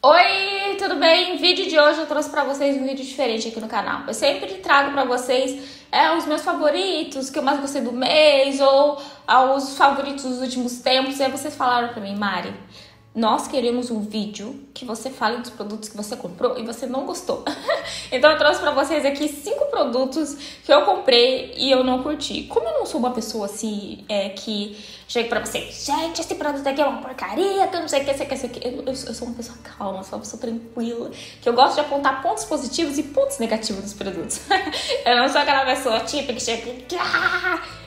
Oi, tudo bem? Vídeo de hoje eu trouxe para vocês um vídeo diferente aqui no canal. Eu sempre trago para vocês é, os meus favoritos, que eu mais gostei do mês ou ah, os favoritos dos últimos tempos. E aí vocês falaram para mim, Mari, nós queremos um vídeo que você fale dos produtos que você comprou e você não gostou. então eu trouxe para vocês aqui cinco produtos que eu comprei e eu não curti. Como eu não sou uma pessoa assim é, que chega para você, gente, esse produto aqui é uma porcaria, que eu não sei o que, sei o que, sei que. Eu, eu, sou uma pessoa calma, sou uma pessoa tranquila, que eu gosto de apontar pontos positivos e pontos negativos dos produtos. eu não sou aquela pessoa típica que chega e...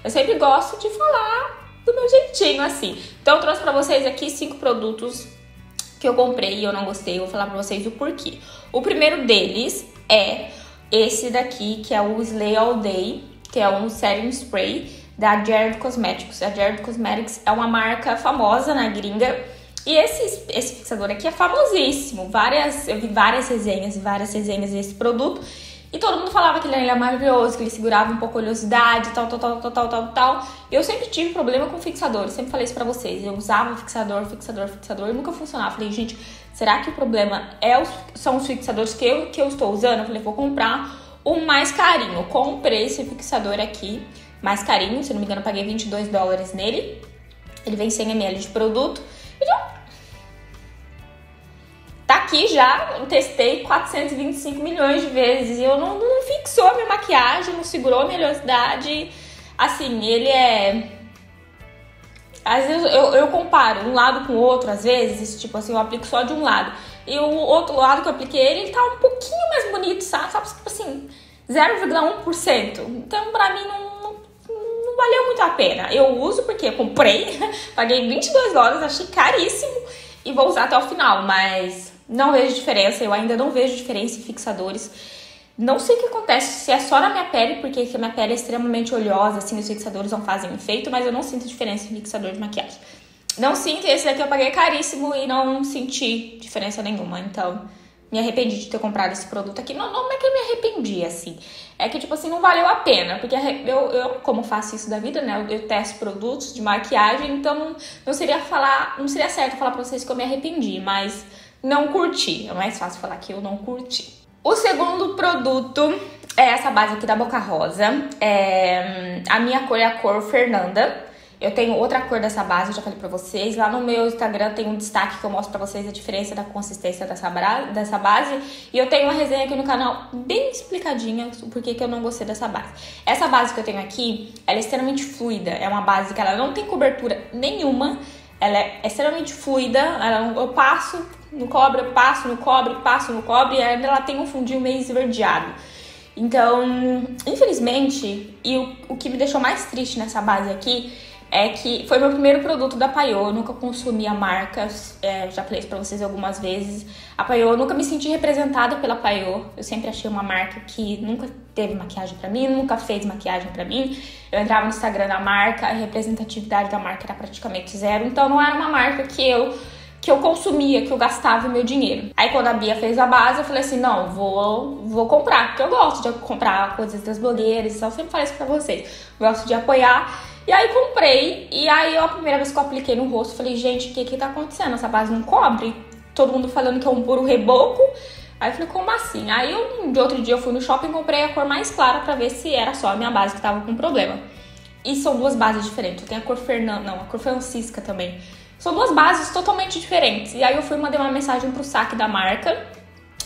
Eu sempre gosto de falar do meu jeitinho, assim. Então eu trouxe pra vocês aqui cinco produtos que eu comprei e eu não gostei. Eu vou falar pra vocês o porquê. O primeiro deles é esse daqui, que é o Slay All Day, que é um setting spray da Jared Cosmetics. A Jared Cosmetics é uma marca famosa na gringa. E esse, esse fixador aqui é famosíssimo. Várias, eu vi várias resenhas e várias resenhas desse produto. E todo mundo falava que ele era maravilhoso, que ele segurava um pouco a oleosidade, tal, tal, tal, tal, tal, tal, tal. Eu sempre tive problema com fixador, sempre falei isso pra vocês. Eu usava fixador, fixador, fixador e nunca funcionava. Falei, gente, será que o problema é os, são os fixadores que eu, que eu estou usando? Eu falei, vou comprar o mais carinho. Comprei esse fixador aqui, mais carinho, se não me engano, paguei 22 dólares nele. Ele vem 100 ml de produto. E já Tá aqui já, testei 425 milhões de vezes e eu não, não fixou a minha maquiagem, não segurou a minha oleosidade. Assim, ele é. Às vezes eu, eu comparo um lado com o outro, às vezes, tipo assim, eu aplico só de um lado. E o outro lado que eu apliquei ele, ele tá um pouquinho mais bonito, sabe? Sabe, tipo assim, 0,1%. Então, pra mim, não, não, valeu muito a pena. Eu uso porque eu comprei, paguei 22 dólares, achei caríssimo e vou usar até o final, mas não vejo diferença, eu ainda não vejo diferença em fixadores. Não sei o que acontece, se é só na minha pele, porque a minha pele é extremamente oleosa, assim, os fixadores não fazem efeito, mas eu não sinto diferença em fixador de maquiagem. Não sinto, esse daqui eu paguei caríssimo e não senti diferença nenhuma, então me arrependi de ter comprado esse produto aqui. Não, não é que eu me arrependi, assim. É que, tipo assim, não valeu a pena. Porque eu, eu como faço isso da vida, né? Eu, eu testo produtos de maquiagem, então não, não seria falar. Não seria certo falar pra vocês que eu me arrependi, mas não curti. É mais fácil falar que eu não curti. O segundo produto é essa base aqui da Boca Rosa. É, a minha cor é a cor Fernanda. Eu tenho outra cor dessa base, eu já falei pra vocês. Lá no meu Instagram tem um destaque que eu mostro pra vocês a diferença da consistência dessa, dessa base. E eu tenho uma resenha aqui no canal bem explicadinha porquê que eu não gostei dessa base. Essa base que eu tenho aqui, ela é extremamente fluida. É uma base que ela não tem cobertura nenhuma. Ela é extremamente fluida. Ela, eu passo, no cobre, passo no cobre, passo no cobre, e ela tem um fundinho meio esverdeado. Então, infelizmente, e o, o que me deixou mais triste nessa base aqui é que foi meu primeiro produto da Paiô, eu nunca consumi a marca, é, já falei isso pra vocês algumas vezes. A Paiô, eu nunca me senti representada pela Paiô, eu sempre achei uma marca que nunca teve maquiagem para mim, nunca fez maquiagem para mim. Eu entrava no Instagram da marca, a representatividade da marca era praticamente zero, então não era uma marca que eu que eu consumia, que eu gastava o meu dinheiro. Aí quando a Bia fez a base, eu falei assim, não, vou, vou comprar, porque eu gosto de comprar coisas das blogueiras, eu sempre falei isso pra vocês. Gosto de apoiar. E aí comprei, e aí a primeira vez que eu apliquei no rosto, falei, gente, o que que tá acontecendo? Essa base não cobre? Todo mundo falando que é um puro reboco. Aí eu falei, como assim? Aí eu, de outro dia, eu fui no shopping e comprei a cor mais clara pra ver se era só a minha base que tava com problema. E são duas bases diferentes. Tem a cor Fernanda, não, a cor Francisca também. São duas bases totalmente diferentes. E aí eu fui mandei uma mensagem pro saque da marca,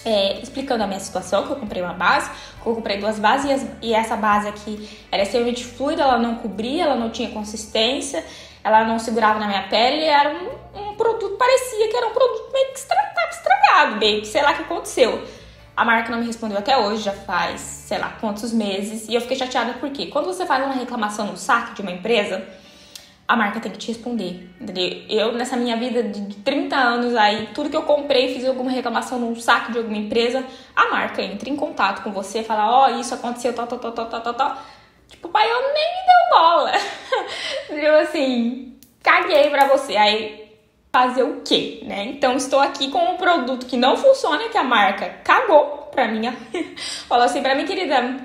é, explicando a minha situação, que eu comprei uma base, que eu comprei duas bases, e, as, e essa base aqui era extremamente fluida, ela não cobria, ela não tinha consistência, ela não segurava na minha pele, era um, um produto, parecia que era um produto meio que estragado, que sei lá o que aconteceu. A marca não me respondeu até hoje, já faz, sei lá, quantos meses, e eu fiquei chateada porque quando você faz uma reclamação no saque de uma empresa, a marca tem que te responder. Entendeu? Eu, nessa minha vida de 30 anos aí, tudo que eu comprei, fiz alguma reclamação num saco de alguma empresa, a marca entra em contato com você, fala, ó, oh, isso aconteceu, tal, tal, tal, tal, tal, tal, tal. Tipo, pai, eu nem me deu bola. Entendeu? Assim, caguei pra você. Aí, fazer o quê, né? Então, estou aqui com um produto que não funciona, que a marca cagou pra mim. Falou assim pra mim, querida,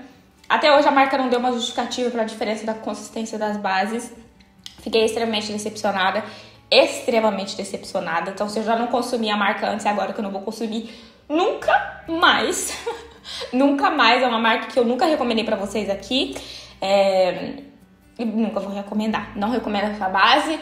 até hoje a marca não deu uma justificativa para a diferença da consistência das bases. Fiquei extremamente decepcionada. extremamente decepcionada. Então, se eu já não consumi a marca antes, agora que eu não vou consumir nunca mais. nunca mais. É uma marca que eu nunca recomendei para vocês aqui. É... Nunca vou recomendar. Não recomendo essa base.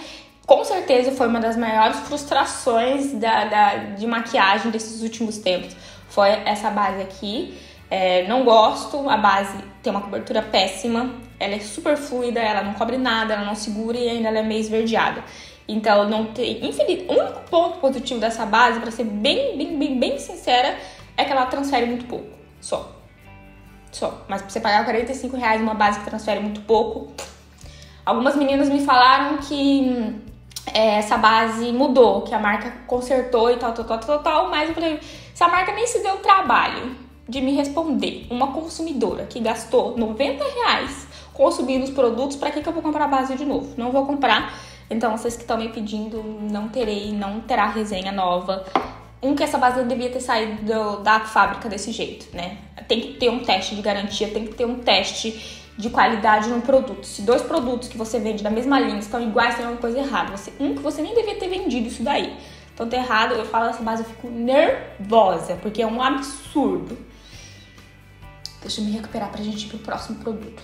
Com certeza foi uma das maiores frustrações da, da de maquiagem desses últimos tempos. Foi essa base aqui. É, não gosto, a base tem uma cobertura péssima, ela é super fluida, ela não cobre nada, ela não segura e ainda ela é meio esverdeada. Então, não tem. Infeliz, o único ponto positivo dessa base, para ser bem, bem, bem, bem sincera, é que ela transfere muito pouco. Só. Só. Mas pra você pagar 45 reais uma base que transfere muito pouco. Algumas meninas me falaram que é, essa base mudou, que a marca consertou e tal, tal, tal, tal, tal. Mas eu falei, essa marca nem se deu trabalho de me responder. Uma consumidora que gastou 90 reais consumindo os produtos, para que, que eu vou comprar a base de novo? Não vou comprar então, vocês que estão me pedindo, não terei, não terá resenha nova. Um que essa base devia ter saído do, da fábrica desse jeito, né? Tem que ter um teste de garantia, tem que ter um teste de qualidade no produto. Se dois produtos que você vende da mesma linha estão iguais, tem alguma coisa errada. Você, um que você nem devia ter vendido isso daí. Então tá errado, eu falo essa base, eu fico nervosa, porque é um absurdo. Deixa eu me recuperar pra gente ir pro próximo produto.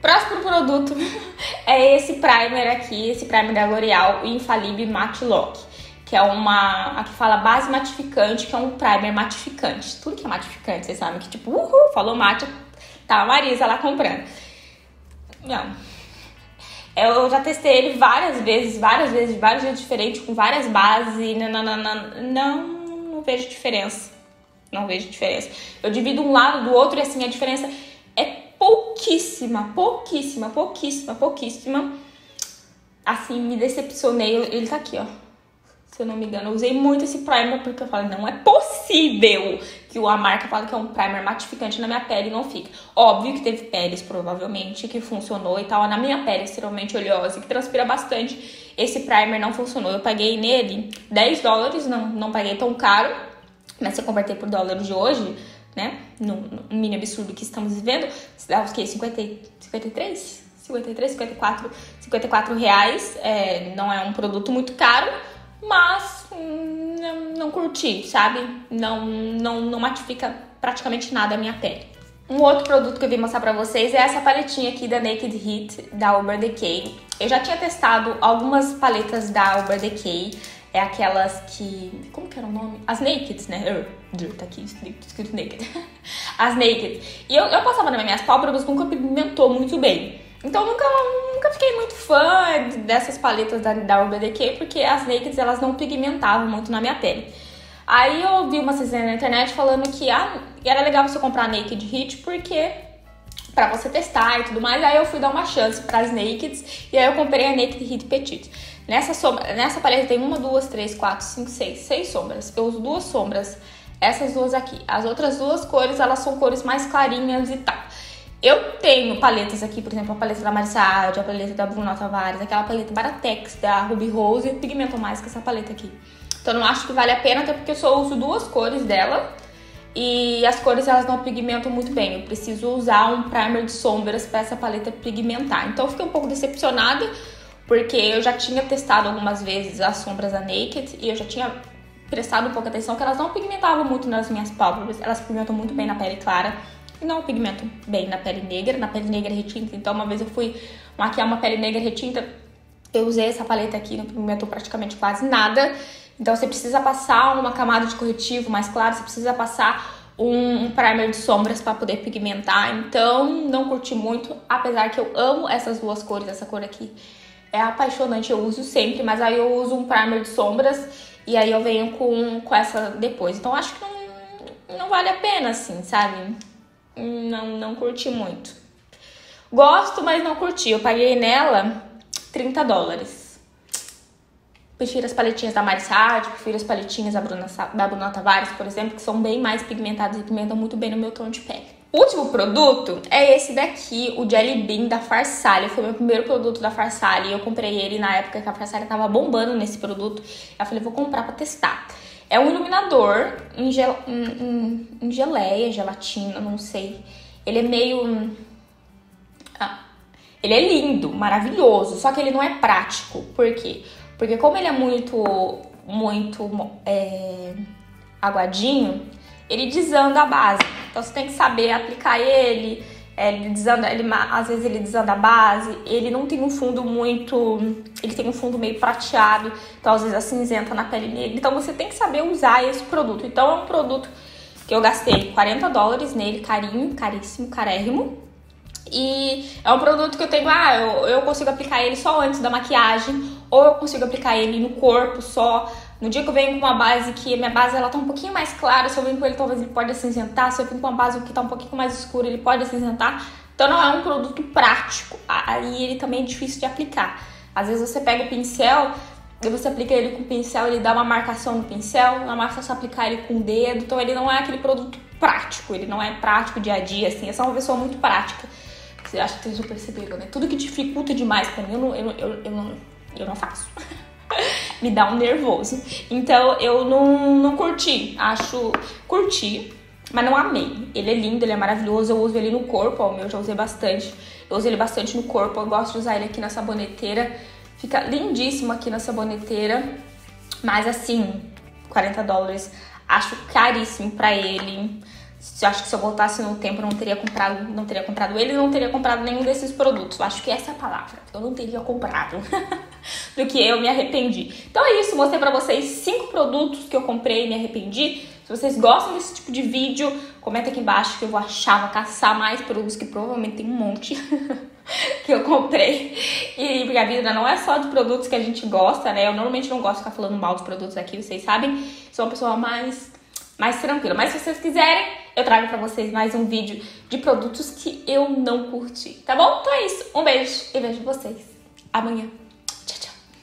Próximo produto é esse primer aqui, esse primer da L'Oreal, o Infallible Matte Lock, que é uma, aqui fala base matificante, que é um primer matificante. Tudo que é matificante, vocês sabem que tipo, uhul, falou mate, tá a Marisa lá comprando. Não. Eu já testei ele várias vezes, várias vezes, de vários jeitos diferentes, com várias bases e não, não, não, não, não vejo diferença. Não vejo diferença. Eu divido um lado do outro e assim, a diferença é pouquíssima, pouquíssima, pouquíssima, pouquíssima. Assim, me decepcionei. Ele tá aqui, ó. Se eu não me engano, eu usei muito esse primer porque eu falei, não é possível que a marca fala que é um primer matificante na minha pele e não fica. Óbvio que teve peles, provavelmente, que funcionou e tal. Na minha pele, extremamente oleosa, que transpira bastante, esse primer não funcionou. Eu paguei nele 10 dólares, não, não paguei tão caro. Mas se eu converter por dólar de hoje, né? No, mini absurdo que estamos vivendo, dá os que? 50, 53? 53, 54, 54 reais. É, não é um produto muito caro, mas hum, não, não curti, sabe? Não, não, não matifica praticamente nada a minha pele. Um outro produto que eu vim mostrar pra vocês é essa paletinha aqui da Naked Heat da Urban Decay. Eu já tinha testado algumas paletas da Urban Decay é aquelas que. Como que era o nome? As Naked, né? Tá aqui escrito Naked. As Naked. E eu, eu passava nas minhas pálpebras, nunca pigmentou muito bem. Então nunca, nunca fiquei muito fã dessas paletas da, da Decay, porque as Naked elas não pigmentavam muito na minha pele. Aí eu vi uma resenha na internet falando que ah, era legal você comprar Naked Heat porque para você testar e tudo mais. Aí eu fui dar uma chance para as Nakeds e aí eu comprei a Naked Heat Petite. Nessa, sombra, nessa paleta tem uma, duas, três, quatro, cinco, seis, seis sombras. Eu uso duas sombras, essas duas aqui. As outras duas cores, elas são cores mais clarinhas e tal. Eu tenho paletas aqui, por exemplo, a paleta da Marissa a paleta da Bruno Tavares, aquela paleta Baratex da Ruby Rose, pigmentam mais que essa paleta aqui. Então não acho que vale a pena, até porque eu só uso duas cores dela. E as cores elas não pigmentam muito bem. Eu preciso usar um primer de sombras para essa paleta pigmentar. Então eu fiquei um pouco decepcionada porque eu já tinha testado algumas vezes as sombras da Naked e eu já tinha prestado um pouco atenção que elas não pigmentavam muito nas minhas pálpebras, elas pigmentam muito bem na pele clara e não pigmentam bem na pele negra, na pele negra retinta. Então, uma vez eu fui maquiar uma pele negra retinta, eu usei essa paleta aqui, não pigmentou praticamente quase nada. Então, você precisa passar uma camada de corretivo mais claro, você precisa passar um, primer de sombras para poder pigmentar. Então, não curti muito, apesar que eu amo essas duas cores, essa cor aqui é apaixonante, eu uso sempre, mas aí eu uso um primer de sombras e aí eu venho com, com essa depois. Então acho que não, não vale a pena, assim, sabe? Não, não curti muito. Gosto, mas não curti. Eu paguei nela 30 dólares. Prefiro as paletinhas da Marisade, prefiro as paletinhas da Bruna, da Bruna Tavares, por exemplo, que são bem mais pigmentadas e pigmentam muito bem no meu tom de pele. Último produto é esse daqui, o Jelly Bean da Farsalia. Foi meu primeiro produto da Farsalia. Eu comprei ele na época que a Farsalia tava bombando nesse produto. Eu falei, vou comprar pra testar. É um iluminador em, gel... em, em, em geleia, gelatina, não sei. Ele é meio... Ah, ele é lindo, maravilhoso, só que ele não é prático. Por quê? Porque como ele é muito, muito é, aguadinho, ele desanda a base. Então você tem que saber aplicar ele. É, ele desanda, ele, às vezes ele desanda a base, ele não tem um fundo muito. Ele tem um fundo meio prateado, então às vezes acinzenta na pele negra. Então você tem que saber usar esse produto. Então é um produto que eu gastei 40 dólares nele, carinho, caríssimo, carérrimo. E é um produto que eu tenho, ah, eu, eu consigo aplicar ele só antes da maquiagem, ou eu consigo aplicar ele no corpo só. No dia que eu venho com uma base que minha base ela tá um pouquinho mais clara, se eu venho com ele talvez ele pode acinzentar, se eu venho com uma base que tá um pouquinho mais escura, ele pode acinzentar. Então não é um produto prático, aí ele também é difícil de aplicar. Às vezes você pega o pincel e você aplica ele com o pincel, ele dá uma marcação no pincel, não é mais fácil aplicar ele com o dedo, então ele não é aquele produto prático, ele não é prático dia a dia, assim, é só uma pessoa muito prática. Você acha que vocês já perceberam, né? Tudo que dificulta demais pra mim, eu não, eu, eu, eu não, eu não faço. Me dá um nervoso. Então eu não, não curti. Acho. Curti, mas não amei. Ele é lindo, ele é maravilhoso. Eu uso ele no corpo, ó, o meu já usei bastante. Eu uso ele bastante no corpo. Eu gosto de usar ele aqui na saboneteira. Fica lindíssimo aqui na saboneteira. Mas assim, 40 dólares. Acho caríssimo pra ele. Eu acho que se eu voltasse no tempo, eu não teria comprado, não teria comprado ele, não teria comprado nenhum desses produtos. Eu acho que essa é a palavra. Eu não teria comprado. do que eu me arrependi. Então é isso, mostrei pra vocês cinco produtos que eu comprei e me arrependi. Se vocês gostam desse tipo de vídeo, comenta aqui embaixo que eu vou achar, vou caçar mais produtos que provavelmente tem um monte que eu comprei. E porque a vida não é só de produtos que a gente gosta, né? Eu normalmente não gosto de ficar falando mal dos produtos aqui, vocês sabem. Sou uma pessoa mais mais tranquila. Mas se vocês quiserem, eu trago pra vocês mais um vídeo de produtos que eu não curti, tá bom? Então é isso. Um beijo e vejo vocês amanhã.